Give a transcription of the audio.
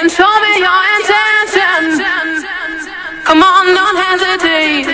and show me your intention. Come on, don't hesitate.